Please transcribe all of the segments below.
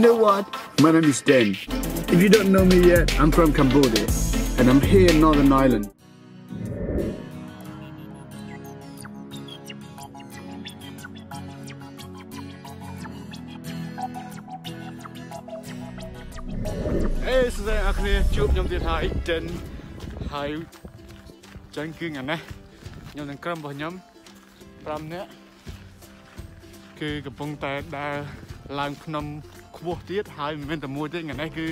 know what? My name is Den. If you don't know me yet, I'm from Cambodia, and I'm here in Northern Ireland. Hey, សួស្តីអ្នកគ្នាជួបខ្ញុំទៀតហើយ Den ហើយចឹងគឺថ្ងៃនេះខ្ញុំនឹងក្រុមរបស់ខ្ញុំ5នាក់គឺកំពុងតែដើរឡើងភ្នំ ខ្ពស់ទៀតហើយមិនមែនតែមួយទេថ្ងៃនេះគឺ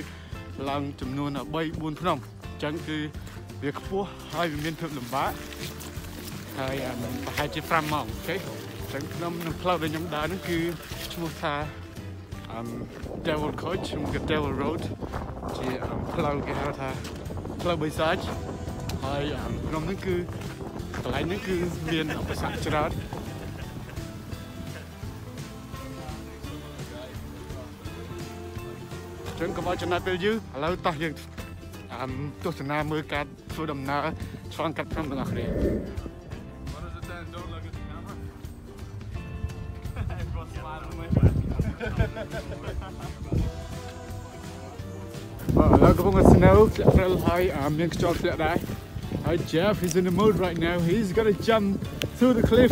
ឡើងចំនួន3 4ភ្នំអញ្ចឹងគឺវាខ្ពស់ហើយវាមានភាពលំបាកហើយប្រហែលជា5ម៉ោងអូខេអញ្ចឹងក្នុងនឹងផ្លូវដែលខ្ញុំដើរហ្នឹងគឺឈ្មោះថា um Devil Coach ខ្ញុំគឺ Devil Road ជាផ្លូវគេហៅថាផ្លូវបិសាចហើយក្នុងហ្នឹងគឺកន្លែងហ្នឹងគឺមានឧបសគ្គច្រើន ចឹងកុំឲ្យចំណាយពេលយូរឥឡូវតោះយើងអាមទស្សនាមើលការធ្វើដំណើរឆ្លងកាត់ភ្នំទាំងអស់គ្នាឥឡូវកំពុងតែ snow ធ្លាក់ព្រិលហើយមានខ្យល់ធ្លាក់ដែរហើយ Jeff is in the mood right now he's going to jump through the cliff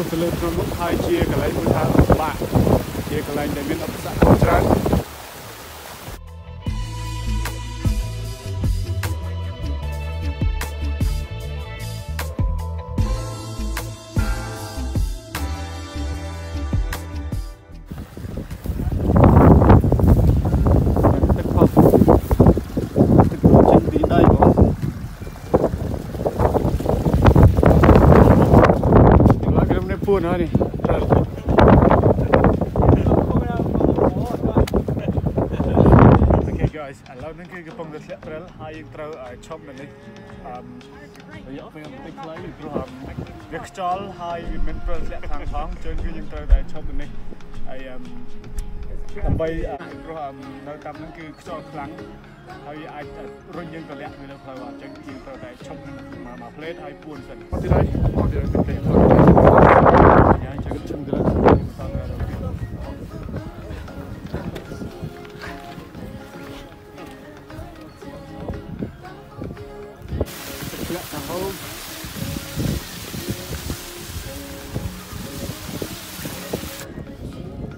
ឡើងឆ្ពោះទៅលើភ្នំនោះហើយជាកន្លែងមួយថាបាក់ជាកន្លែងដែលមានឧបសគ្គ Lá que não é por nada. Okay guys ឥឡូវនេះគឺកំពុងតែធ្លាក់ព្រិលហើយយើងត្រូវឈប់នៅនេះអឺរយៈពេលបន្តិចខ្លីព្រោះវាខ្យល់ហើយវាមិនព្រិលធ្លាក់ខាងផងអញ្ចឹងគឺយើងត្រូវតែឈប់នៅនេះហើយអឺដើម្បីព្រោះនៅតាមហ្នឹងគឺខ្យល់ខ្លាំងហើយអាចរុញយើងទៅលាក់នៅលើផ្លូវអញ្ចឹងយើងត្រូវតែឈប់មកមកផ្លេតហើយពួនសិនអត់ទេហើយអត់ទេ ខាងហូប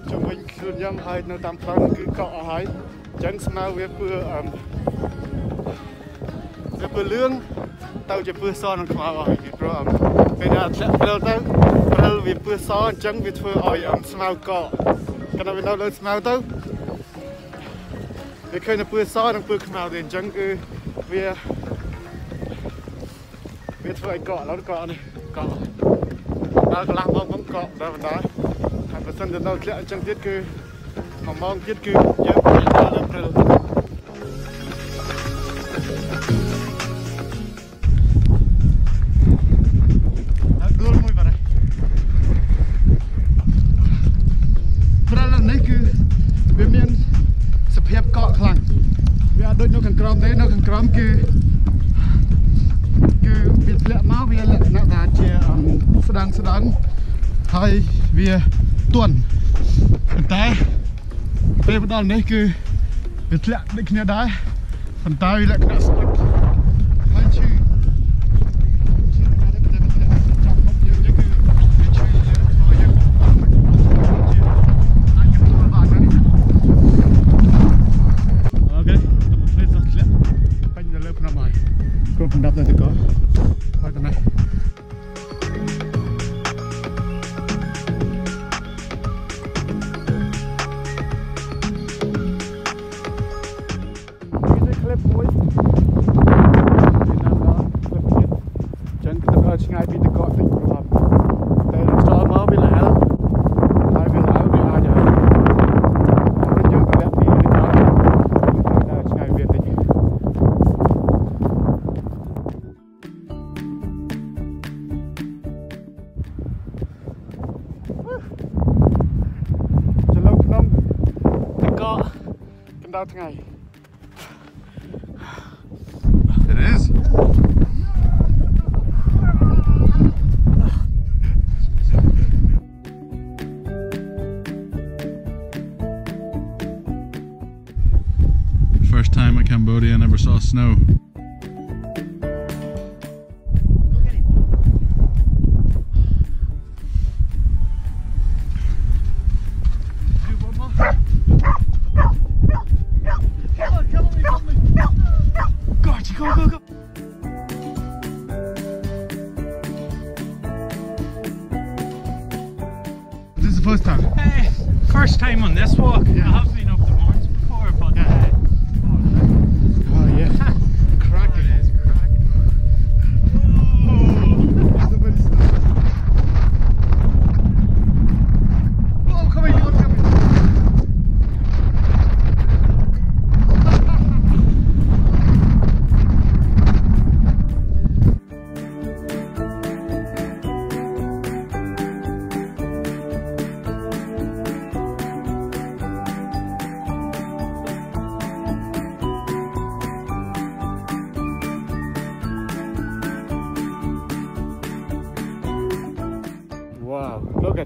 ជំវិញខ្លួនខ្ញុំហើយនៅតាមផ្លូវហ្នឹងគឺកក់អស់ហើយអញ្ចឹងស្មៅវាពើអឺវាពើលឿងទៅជាពើសនឹងខ្មៅអស់ពីព្រោះ ពេលណាធ្លាក់ព្រិលទៅព្រិលវាពើសអញ្ចឹងវាធ្វើឲ្យស្មៅកកកាលណាវានៅលើស្មៅទៅវាឃើញតែពើសនិងពើខ្មៅទេអញ្ចឹងគឺវាវាធ្វើឲ្យកក់ឡើយកក់នេះកក់ដល់កន្លះម៉ោងខ្ញុំកក់ដល់បណ្ដោយហើយបើសិនទៅនៅធ្លាក់អញ្ចឹងទៀតគឺមួយម៉ោងទៀតគឺយើងអាចដល់លើព្រិល ស្ដាំងស្ដាំងហើយវាទន់ប៉ុន្តែពេលមកដល់នេះគឺវាធ្លាក់ដូចគ្នាដែរប៉ុន្តែវាលក្ខណៈស្អិតហើយឈឺគ្រប់បណ្ដាប់នៅទៅក៏ហើយទៅណា កណ្ដាលថ្ងៃ It is. First time in Cambodia, never saw snow.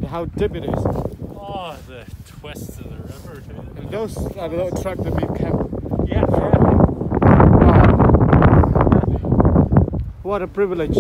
At how deep it is. Oh, the twists of the river too. And those are the little truck that we can. Yeah, yeah. Wow. What a privilege.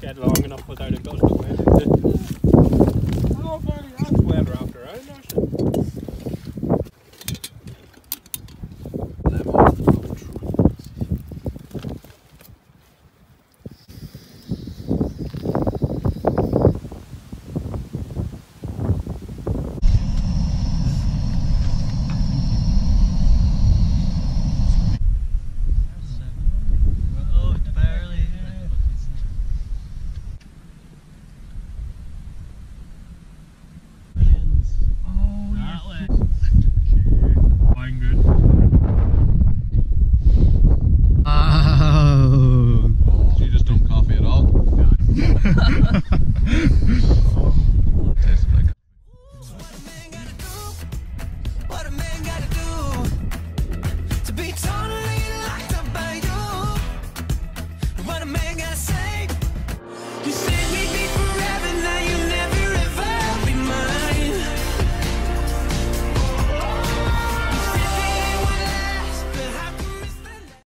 Get long enough without a gust